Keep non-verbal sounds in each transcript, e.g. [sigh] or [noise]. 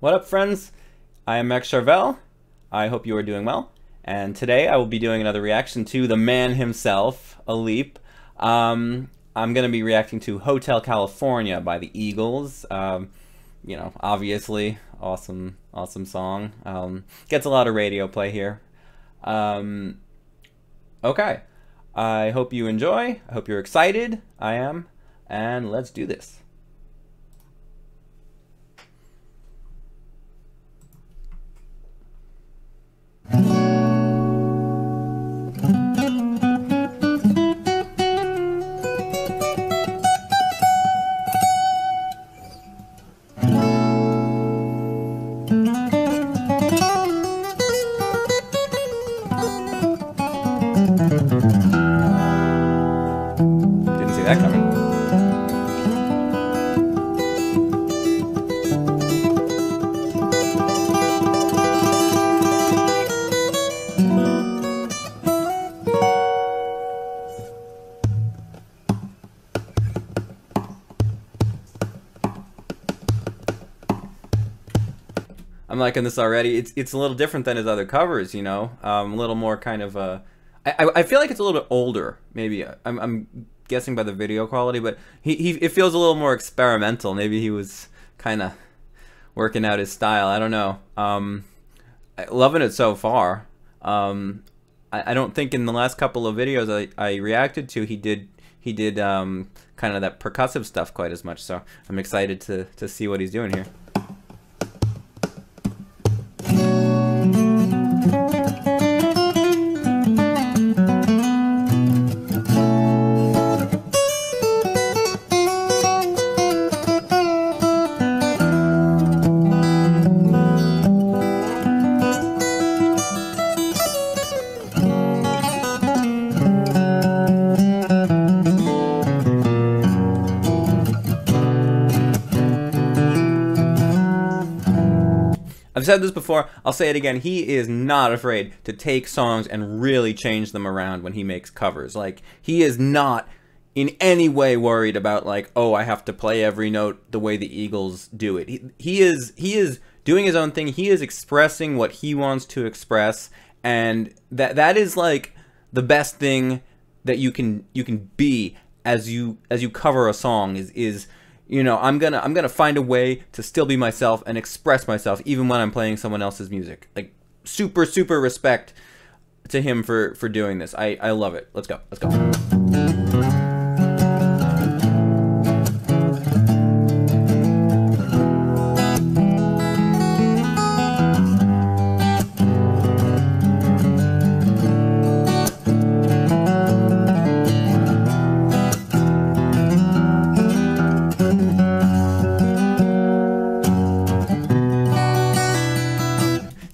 What up, friends? I am Maxx Charvelle. I hope you are doing well. And today I will be doing another reaction to the man himself, Alip. Um, I'm going to be reacting to Hotel California by the Eagles. Um, you know, obviously, awesome, awesome song. Um, gets a lot of radio play here. Um, okay. I hope you enjoy. I hope you're excited. I am. And let's do this. I'm liking this already. It's it's a little different than his other covers, you know. Um, a little more kind of uh, I, I feel like it's a little bit older. Maybe I'm, I'm guessing by the video quality, but he, he it feels a little more experimental. Maybe he was kind of working out his style. I don't know. Um, loving it so far. Um, I, I don't think in the last couple of videos I, I reacted to he did he did um, kind of that percussive stuff quite as much. So I'm excited to to see what he's doing here. Said this before, I'll say it again. He is not afraid to take songs and really change them around when he makes covers. Like, he is not in any way worried about like, oh, I have to play every note the way the Eagles do it. He, he is he is doing his own thing. He is expressing what he wants to express and that that is like the best thing that you can you can be as you as you cover a song is is you know i'm gonna i'm gonna find a way to still be myself and express myself even when i'm playing someone else's music. Like super super respect to him for for doing this. I i love it. Let's go. Let's go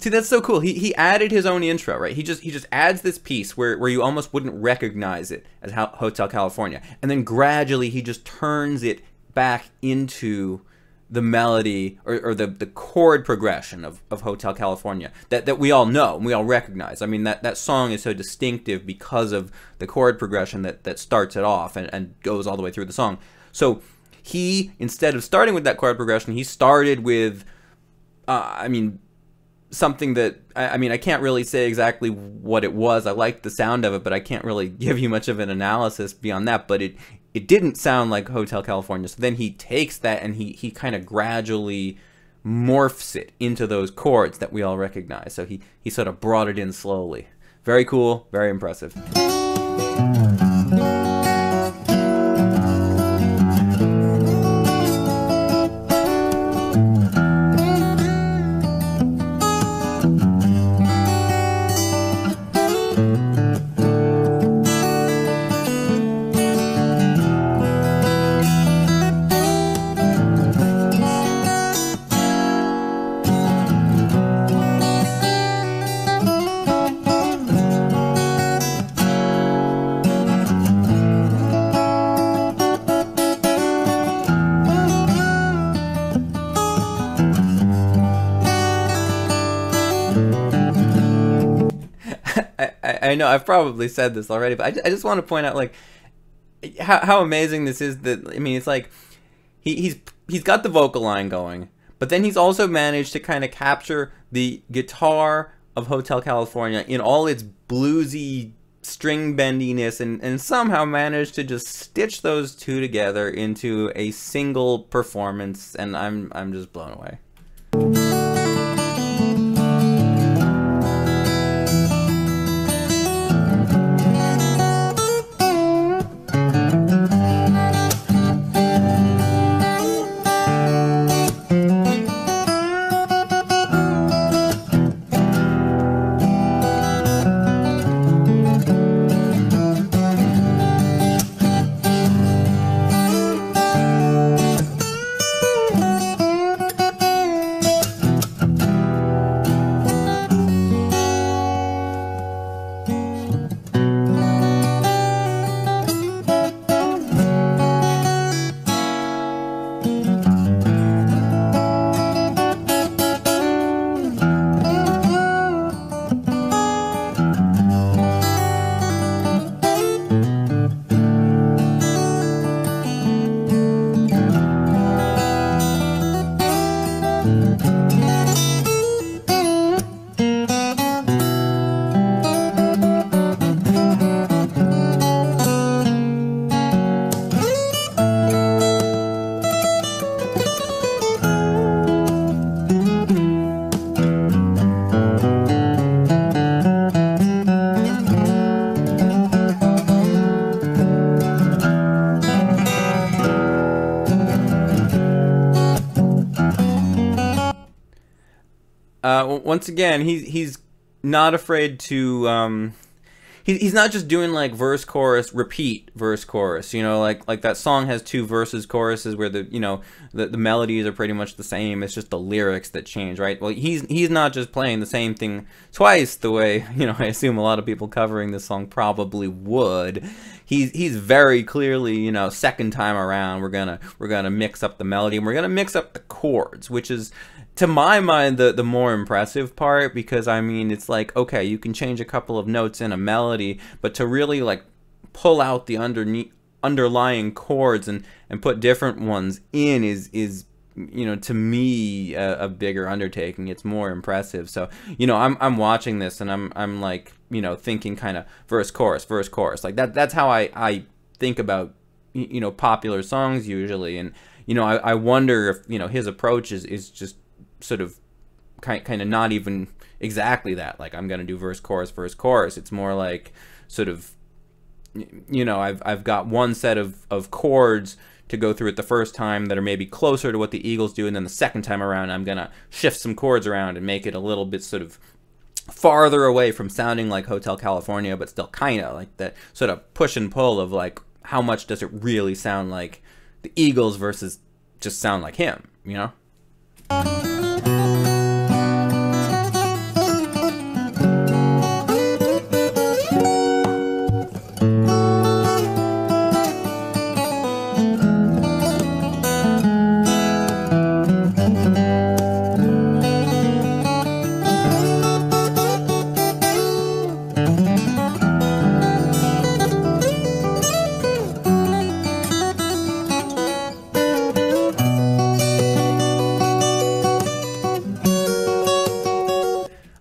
See, that's so cool. He he added his own intro, right? He just he just adds this piece where where you almost wouldn't recognize it as Hotel California, and then gradually he just turns it back into the melody or, or the, the chord progression of, of Hotel California that, that we all know and we all recognize. I mean, that, that song is so distinctive because of the chord progression that, that starts it off and, and goes all the way through the song. So he, instead of starting with that chord progression, he started with, uh, I mean, something that I, mean I can't really say exactly what it was. I liked the sound of it, but I can't really [laughs] give you much of an analysis beyond that. But it it didn't sound like Hotel California. So then he takes that and he he kind of gradually morphs it into those chords that we all recognize. So he he sort of brought it in slowly. Very cool, very impressive. I know I've probably said this already, but I, I just want to point out like how how amazing this is. That I mean, it's like he, he's he's got the vocal line going, but then he's also managed to kind of capture the guitar of Hotel California in all its bluesy string bendiness and, and somehow managed to just stitch those two together into a single performance and I'm I'm just blown away. Once again, he's he's not afraid to. Um, he, he's not just doing like verse chorus repeat verse chorus. You know, like like that song has two verses choruses where the you know the, the melodies are pretty much the same. It's just the lyrics that change, right? Well, he's he's not just playing the same thing twice the way [laughs] you know I assume a lot of people covering this song probably would. He's he's very clearly you know second time around we're gonna we're gonna mix up the melody and we're gonna mix up the chords, which is to my mind the the more impressive part because I mean it's like okay you can change a couple of notes in a melody but to really like pull out the underneath underlying chords and and put different ones in is is you know to me a, a, bigger undertaking. It's more impressive. So you know I'm I'm watching this and I'm I'm like you know thinking kind of verse chorus verse chorus. Like that that's how I I think about you know popular songs usually. And you know I, I wonder if you know his approach is is just sort of kind kind of not even exactly that. Like I'm gonna do verse chorus verse chorus. It's more like sort of you know I've I've got one set of of chords to go through it the first time that are maybe closer to what the Eagles do, and then the second time around I'm gonna shift some chords around and make it a little bit sort of farther away from sounding like Hotel California, but still kind of like that sort of push and pull of like how much does it really sound like the Eagles versus just sound like him, you know?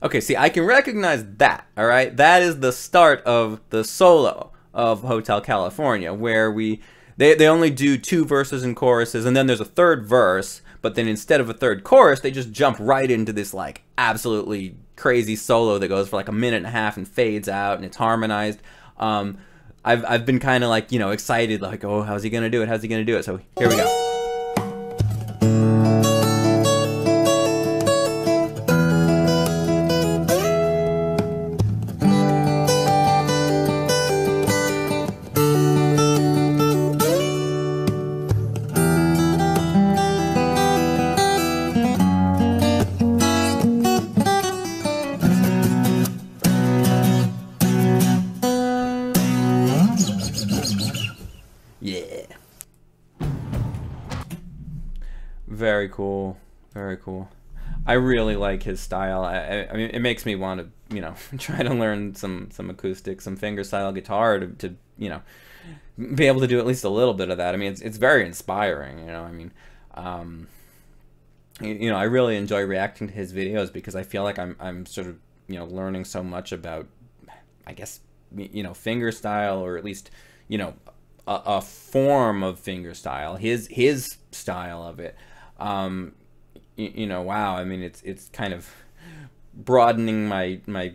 Okay, see, I can recognize that, all right? That is the start of the solo of Hotel California, where we they, they only do two verses and choruses, and then there's a third verse, but then instead of a third chorus, they just jump right into this, like, absolutely crazy solo that goes for like a minute and a half and fades out, and it's harmonized. Um, I've, I've been kind of like, you know, excited, like, oh, how's he gonna do it? How's he gonna do it? So here we go. Cool. Very cool. I really like his style. I, I mean, it makes me want to, you know, [laughs] try to learn some some acoustic, some fingerstyle guitar to, to, you know, be able to do at least a little bit of that. I mean, it's it's very inspiring. You know, I mean, um, you know, I really enjoy reacting to his videos because I feel like I'm I'm sort of you know learning so much about, I guess you know finger style or at least you know a, a form of finger style, his his style of it. Um, you, you know, wow. I mean, it's it's kind of broadening my my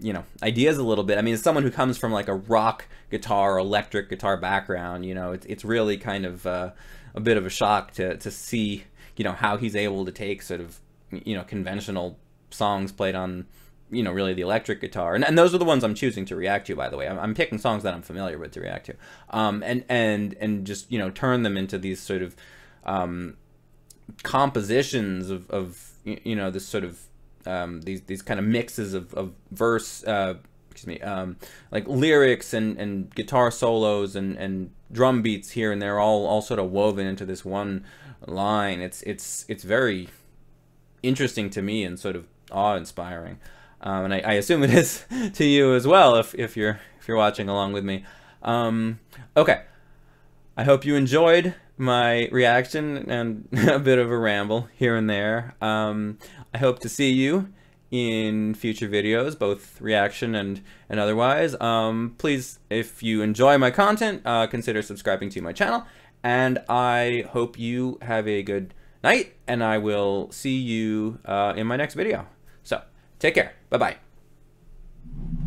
you know ideas a little bit. I mean, as someone who comes from like a rock guitar, electric guitar background, you know, it's it's really kind of uh, a bit of a shock to to see you know how he's able to take sort of you know conventional songs played on you know really the electric guitar and, and those are the ones i'm choosing to react to by the way i'm, I'm picking songs that i'm familiar with to react to um, and and and just you know turn them into these sort of um, compositions of, of you know this sort of um, these these kind of mixes of, of verse uh, excuse me um, like lyrics and, and guitar solos and, and drum beats here and there all all sort of woven into this one line. It's it's it's very interesting to me and sort of awe inspiring um, and I, I, assume it is [laughs] to you as well if, if you're if you're watching along with me. Um, okay, I hope you enjoyed my reaction and [laughs] a bit of a ramble here and there. Um, I hope to see you in future videos, both reaction and, and otherwise. Um, please, if you enjoy my content, uh, consider subscribing to my channel. And I hope you have a good night, and I will see you uh, in my next video. So, Take care. Bye bye.